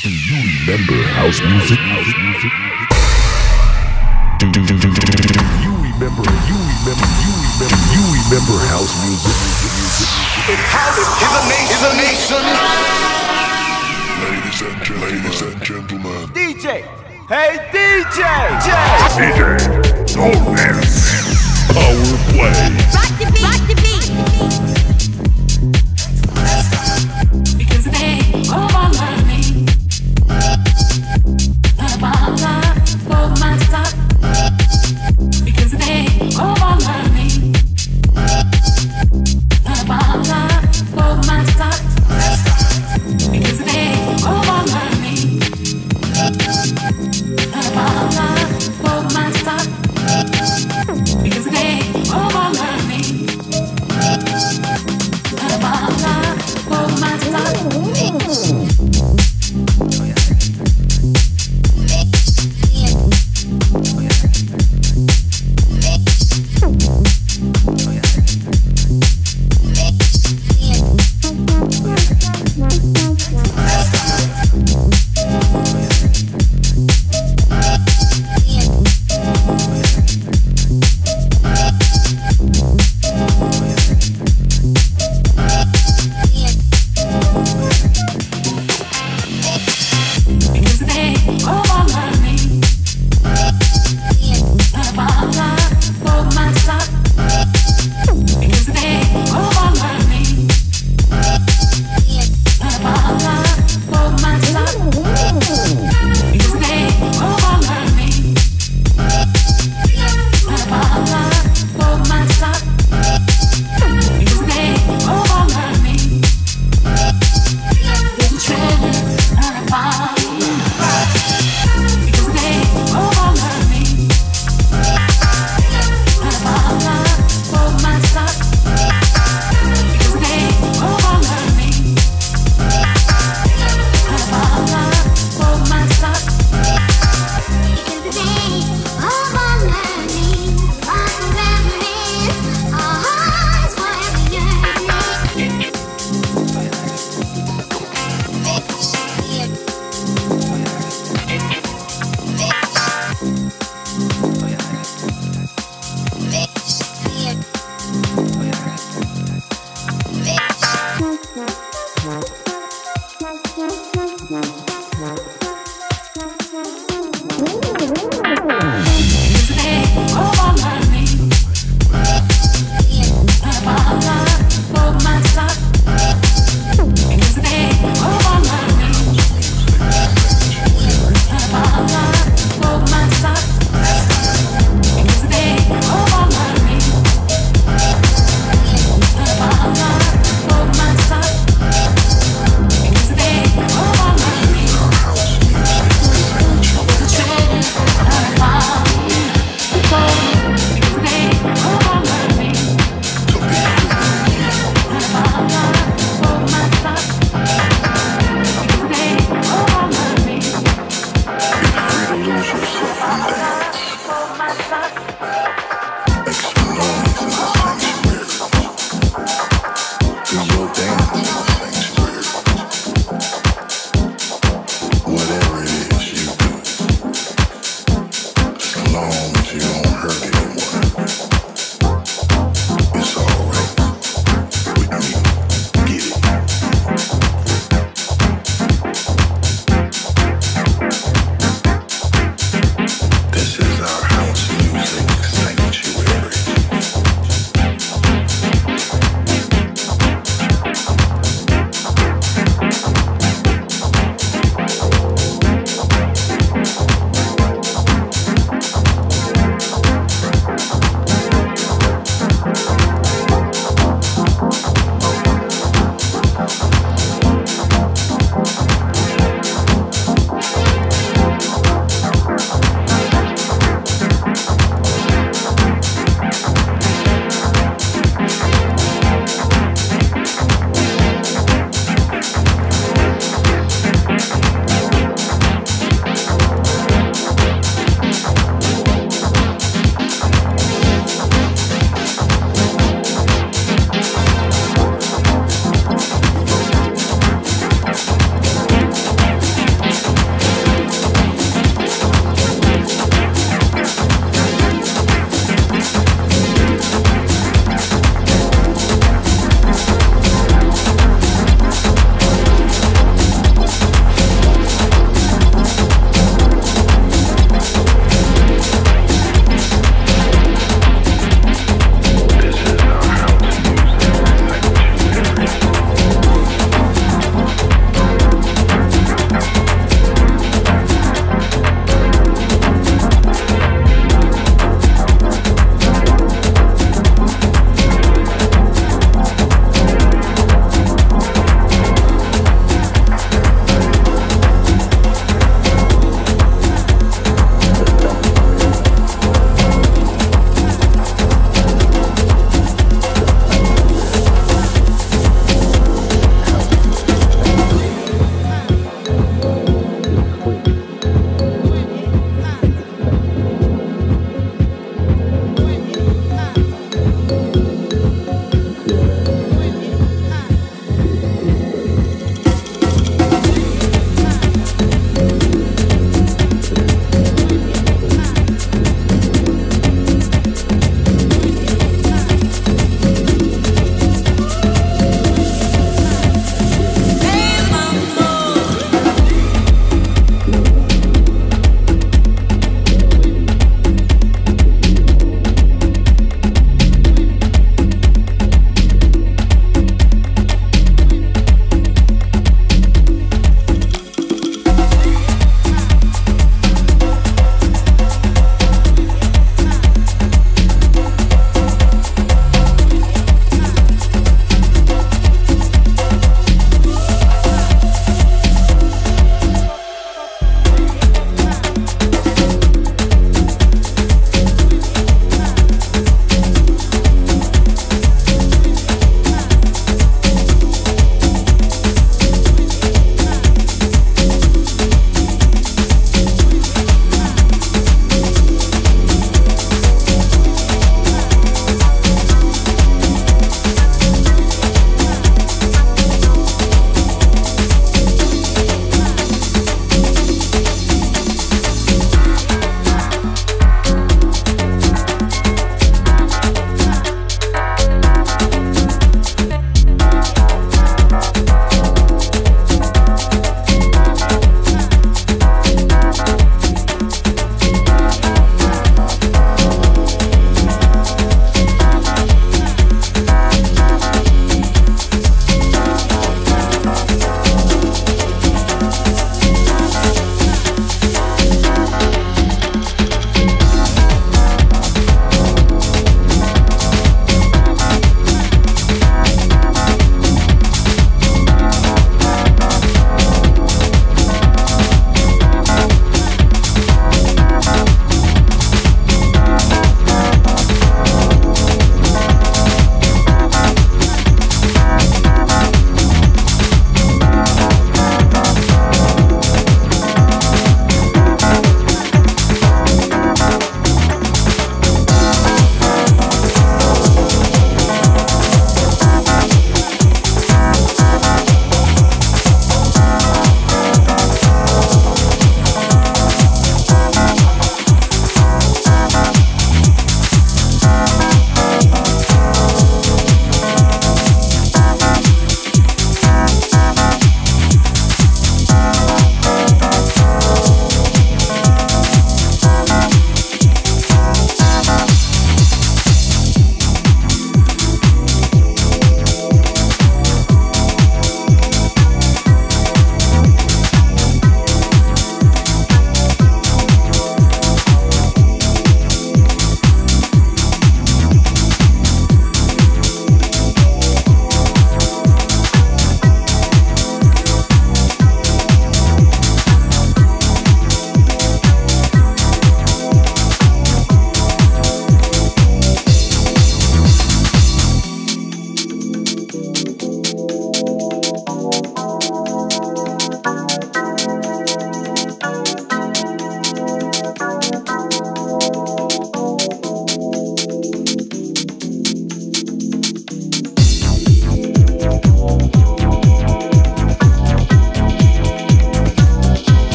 Do you remember house music? House music? Do, do, do, do, do, do, do you remember? You remember? You remember? You remember house music? House is a nation. Is a nation. Ladies and gentlemen, ladies and gentlemen, DJ! Hey DJ! DJ, don't dance. Power play. Rock the beat. Rock the beat. Because they overlearn me. About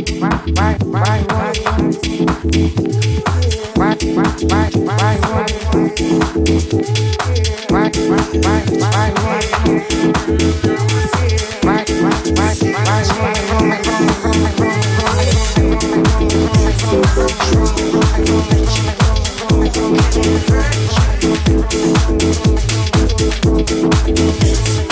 Like teenagers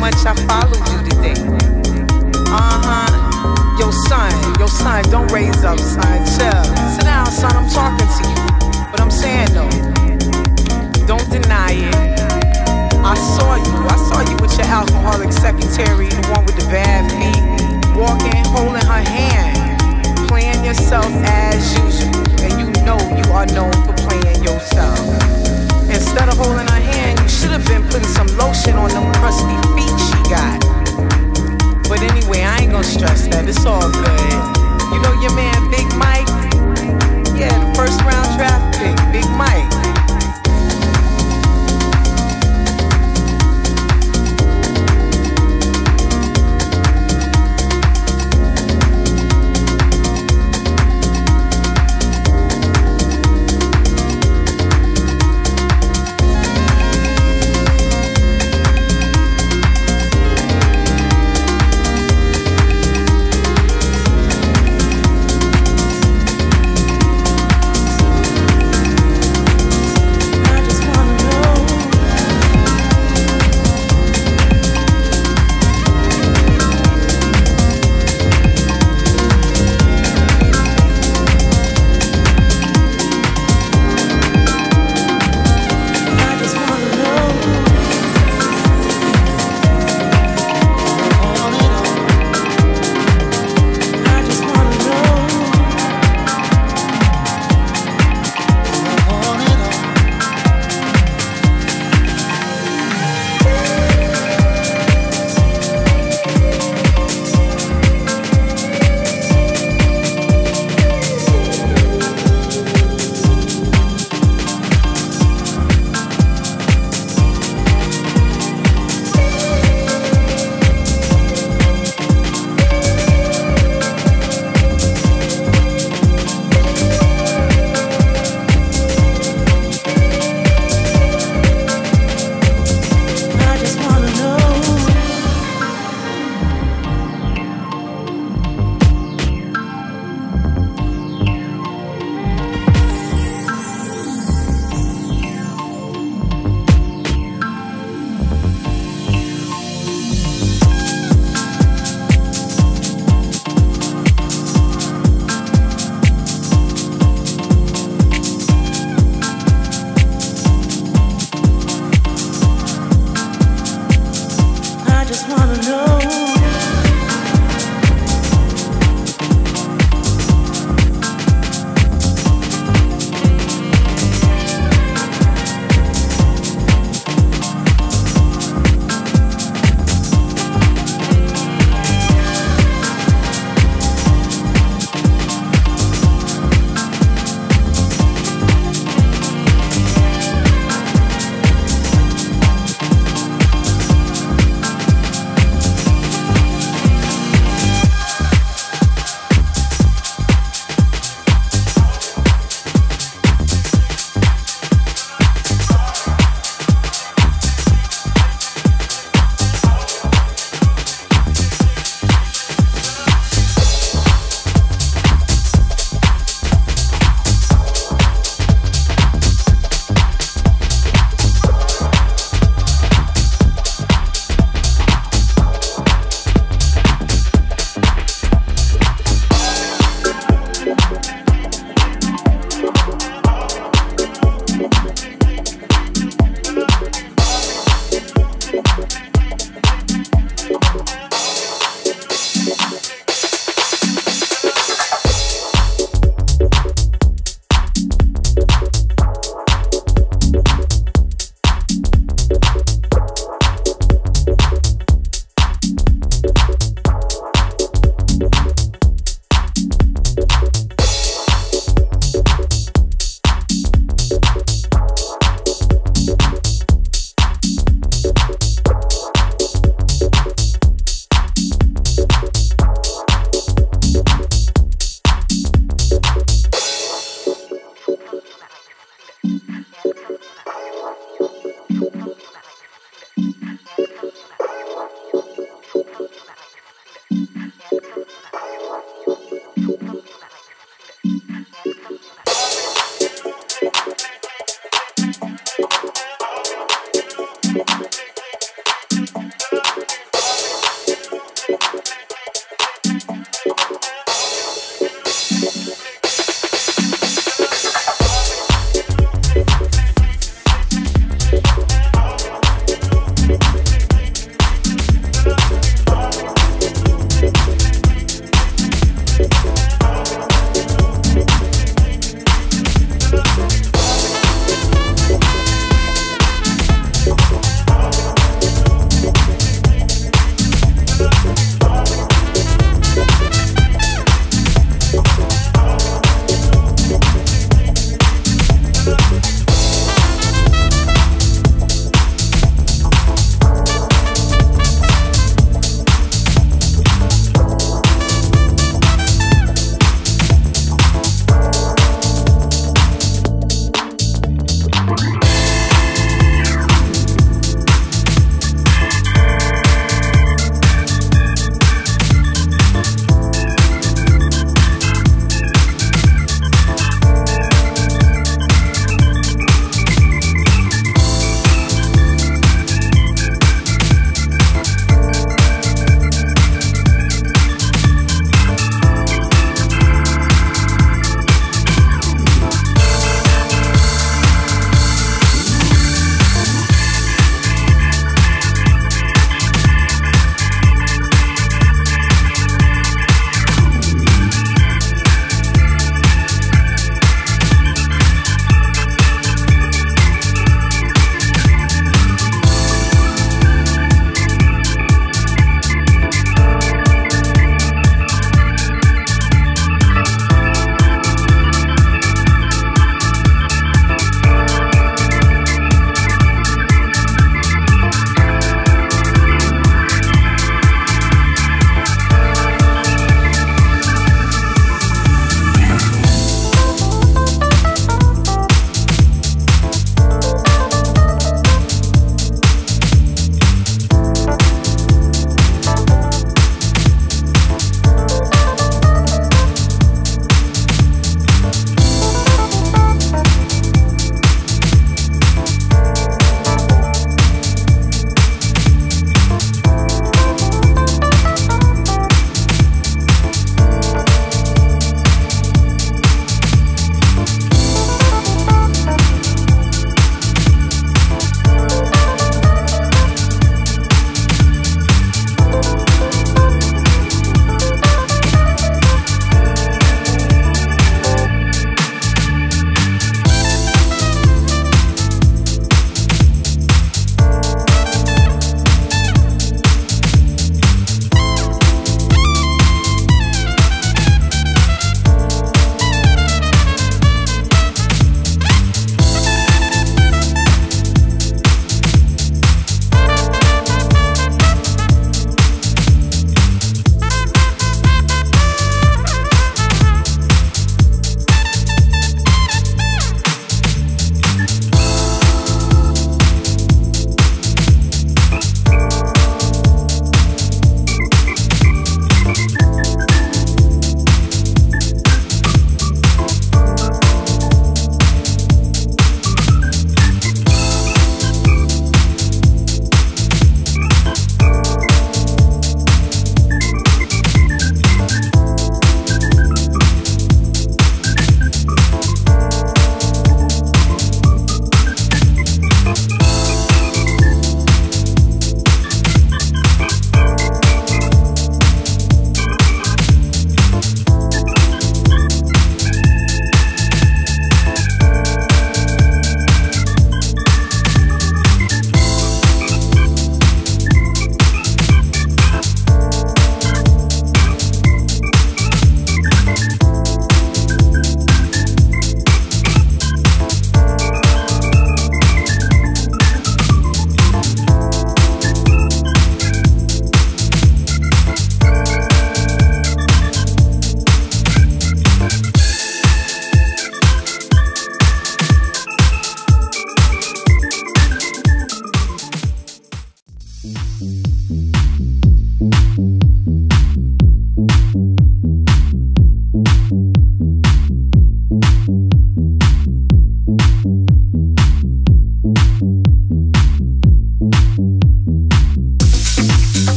much I followed you today. Uh huh. Yo, son, yo, son, don't raise up, son. Chill. Sit down, son, I'm talking to you. But I'm saying though, don't deny it. I saw you, I saw you with your alcoholic secretary, the one with the bad feet, walking, holding her hand, playing yourself as usual. And you know you are known for playing yourself. Instead of holding her hand, should have been putting some lotion on them crusty feet she got. But anyway, I ain't gonna stress that. It's all good. You know your man, Big Mike? Yeah, the first round draft pick, Big Mike.